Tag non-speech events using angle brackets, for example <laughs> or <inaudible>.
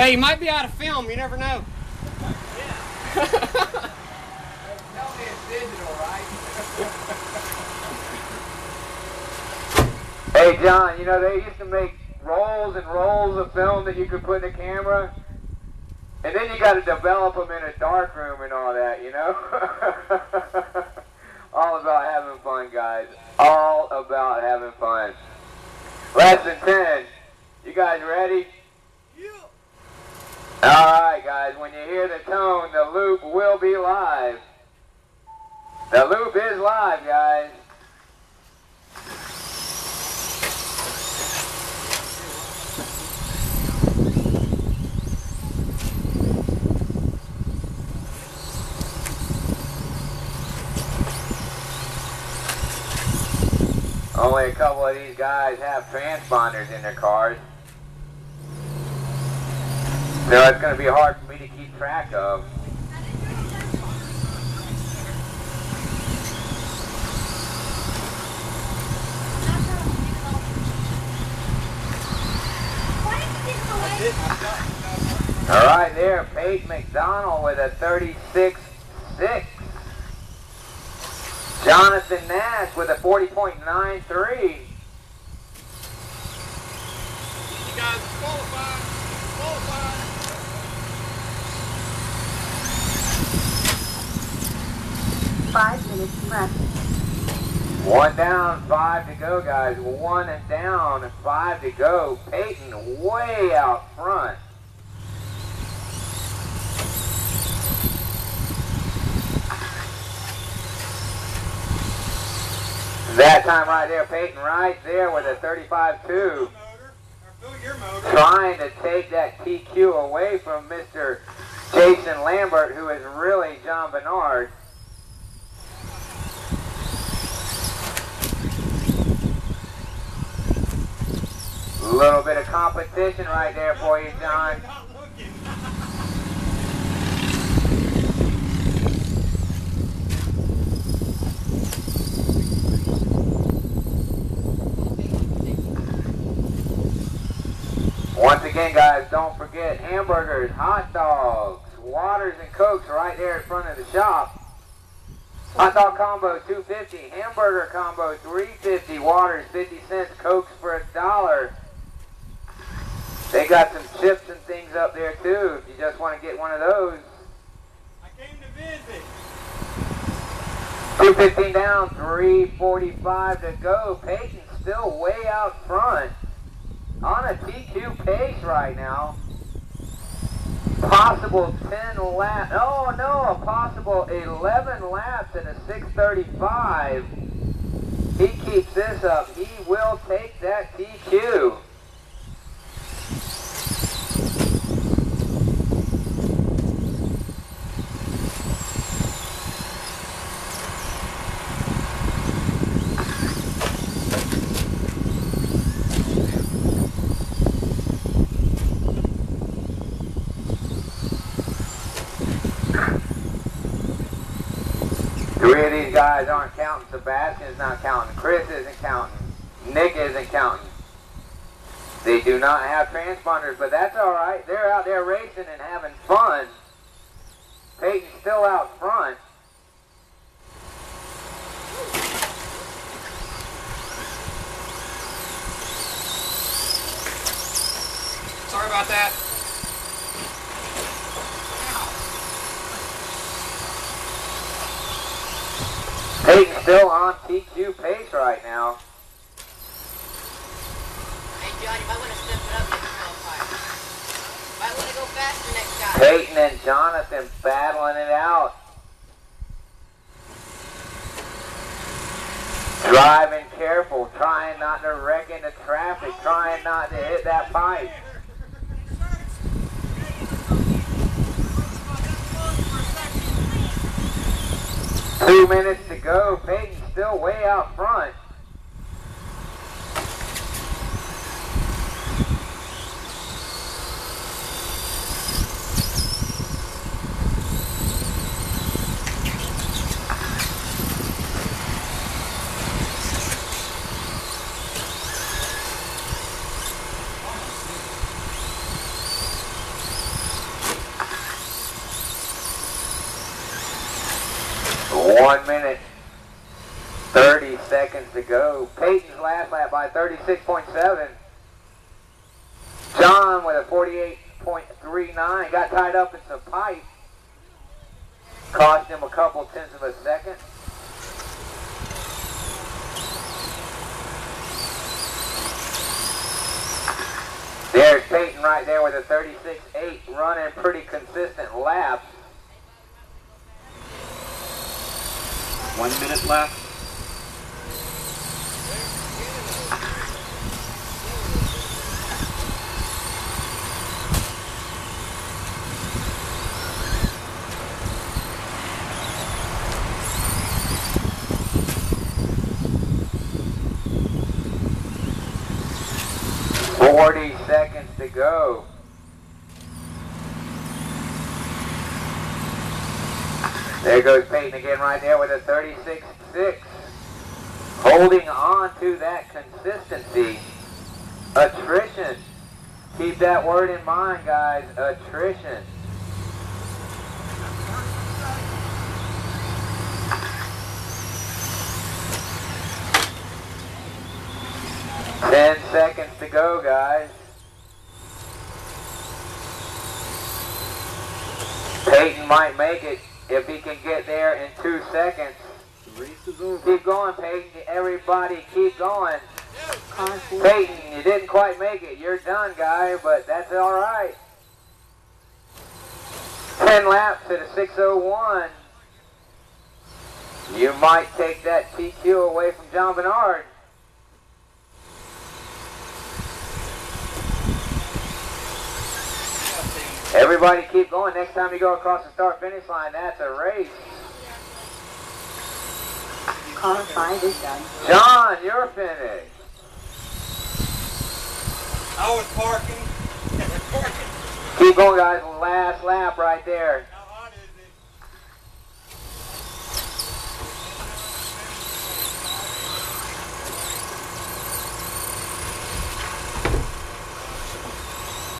Hey, you might be out of film. You never know. Yeah. Tell me it's <laughs> digital, right? hey, John, you know, they used to make rolls and rolls of film that you could put in the camera. And then you got to develop them in a dark room and all that, you know? <laughs> all about having fun, guys. All about having fun. Lesson 10. You guys ready? Alright, guys. When you hear the tone, the loop will be live. The loop is live, guys. Only a couple of these guys have transponders in their cars. So it's going to be hard for me to keep track of. All right, there, Peyton McDonald with a 36-6. Jonathan Nash with a 40.93. You guys. Qualified. Five minutes left. One down, five to go, guys. One and down, five to go. Peyton way out front. That time right there, Peyton right there with a 35-2. Motor. Or fill your motor. Trying to take that TQ away from Mr. Jason Lambert, who is really John Bernard. A little bit of competition right there for you, John. Once again, guys, don't forget hamburgers, hot dogs, waters, and cokes right there in front of the shop. Hot dog combo 250, hamburger combo 350, waters 50 cents, cokes for a dollar. They got some chips and things up there too. If you just want to get one of those. I came to visit. 215 down, 345 to go. Peyton still way out front. On a TQ pace right now. Possible 10 laps. Oh no, a possible 11 laps at a 635. He keeps this up. He will take that TQ. Three of these guys aren't counting. Sebastian's not counting. Chris isn't counting. Nick isn't counting. They do not have transponders, but that's all right. They're out there racing and having fun. Peyton's still out front. Sorry about that. Peyton's still on TQ pace right now. Hey, John, you might want to step it up next qualifier. Might want to go faster next time. Peyton and Jonathan battling it out. Driving careful, trying not to wreck into traffic, trying not to hit that pipe. Two minutes go. Peyton's still way out front. one minute seconds to go. Peyton's last lap by 36.7. John with a 48.39 got tied up in some pipe. Cost him a couple tenths of a second. There's Peyton right there with a 36.8 running pretty consistent laps. One minute left. Forty seconds to go. There goes Peyton again right there with a 36-6. Holding on to that consistency. Attrition. Keep that word in mind, guys. Attrition. Ten seconds to go, guys. Peyton might make it if he can get there in two seconds. The race is over. Keep going, Peyton. Everybody keep going. Peyton, you didn't quite make it. You're done, guy, but that's all right. 10 laps at a 601. You might take that TQ away from John Bernard. Everybody keep going. Next time you go across the start finish line, that's a race. Car 5 is done. John, you're finished. I was parking. parking. Keep going, guys. Last lap right there.